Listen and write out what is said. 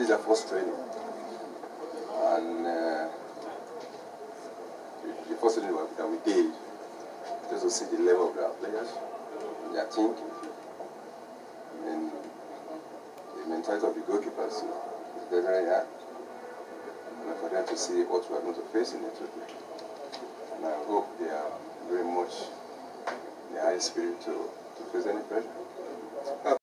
this is their first training. And uh, the, first training that we did, just to see the level of our players, their thinking, and the mentality of the goalkeepers is very, very. And for them to see what we are going to face in the tournament. And I hope they are very much in the high spirit to, to face any pressure.